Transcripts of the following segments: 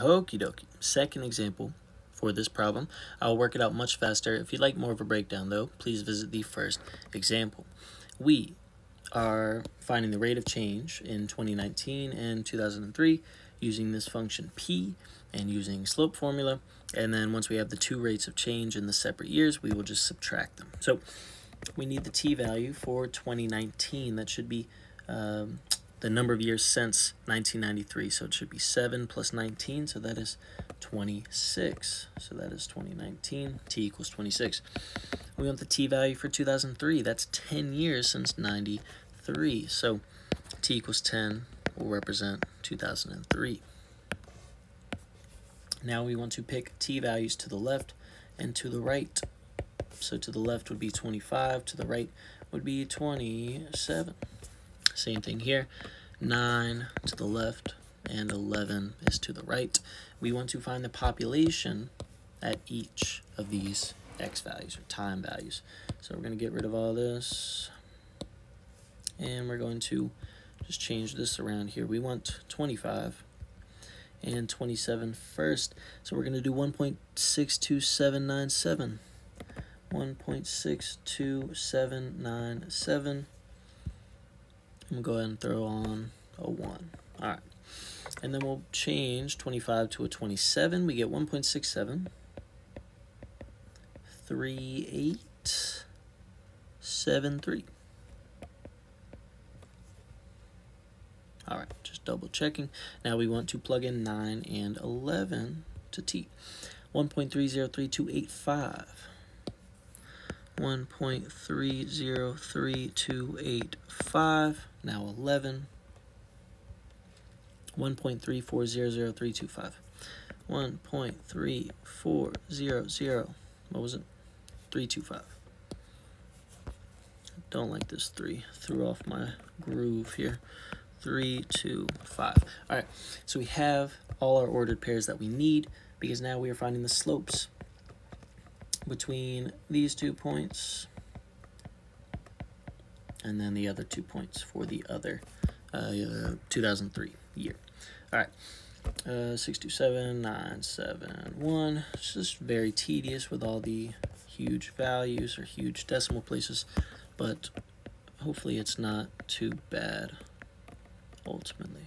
Okie dokie. Second example for this problem. I'll work it out much faster. If you'd like more of a breakdown, though, please visit the first example. We are finding the rate of change in 2019 and 2003 using this function p and using slope formula. And then once we have the two rates of change in the separate years, we will just subtract them. So we need the t value for 2019. That should be um, the number of years since 1993. So it should be 7 plus 19, so that is 26. So that is 2019, t equals 26. We want the t value for 2003. That's 10 years since 93. So t equals 10 will represent 2003. Now we want to pick t values to the left and to the right. So to the left would be 25, to the right would be 27. Same thing here. 9 to the left and 11 is to the right. We want to find the population at each of these x values or time values. So we're going to get rid of all this. And we're going to just change this around here. We want 25 and 27 first. So we're going to do 1.62797. 1.62797. I'm going to go ahead and throw on a 1. All right. And then we'll change 25 to a 27. We get 1.67. 3873. All right, just double checking. Now we want to plug in 9 and 11 to T. 1.303285. 1.303285, now 11. 1.34003225. 1.3400, what was it? 325. Don't like this 3. Threw off my groove here. 3, 2, 5. All right, so we have all our ordered pairs that we need because now we are finding the slopes between these two points and then the other two points for the other uh, 2003 year. All right, uh, 627, It's just very tedious with all the huge values or huge decimal places, but hopefully it's not too bad ultimately.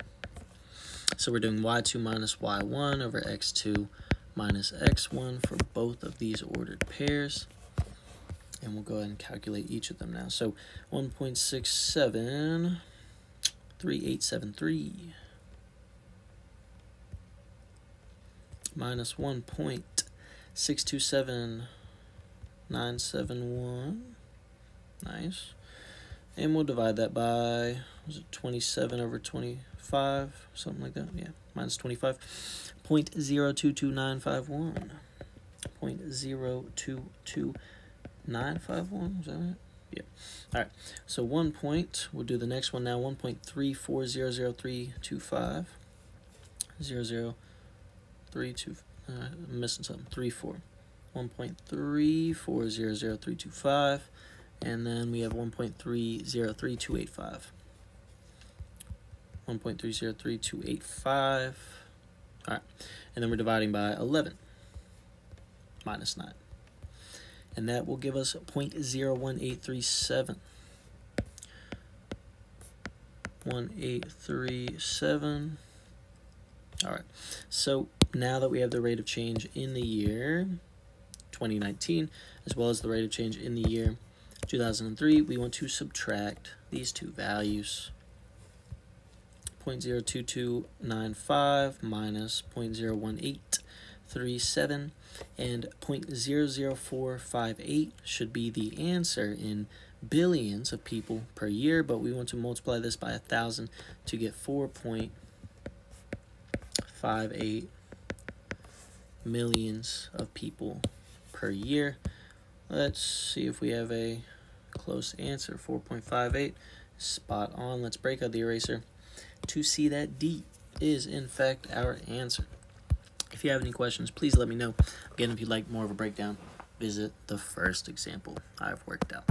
So we're doing y2 minus y1 over x2 minus x1 for both of these ordered pairs. And we'll go ahead and calculate each of them now. So 1.67, 3873 minus 1.627971. Nice. And we'll divide that by, was it 27 over 25? Something like that. Yeah, minus 25. 0.022951. 0.022951, is that right? Yeah. All right. So one point, we'll do the next one now, 1.34003225. 00, 32, uh, I'm missing something, 34. 1.34003225. And then we have 1.303285. 1.303285. All right, and then we're dividing by 11 minus 9. And that will give us 0.01837. 1837. All right, so now that we have the rate of change in the year 2019, as well as the rate of change in the year 2003, we want to subtract these two values. 0.02295 minus 0.01837 and 0.00458 should be the answer in billions of people per year, but we want to multiply this by a thousand to get 4.58 millions of people per year. Let's see if we have a close answer. 4.58, spot on. Let's break out the eraser to see that D is in fact our answer. If you have any questions, please let me know. Again, if you'd like more of a breakdown, visit the first example I've worked out.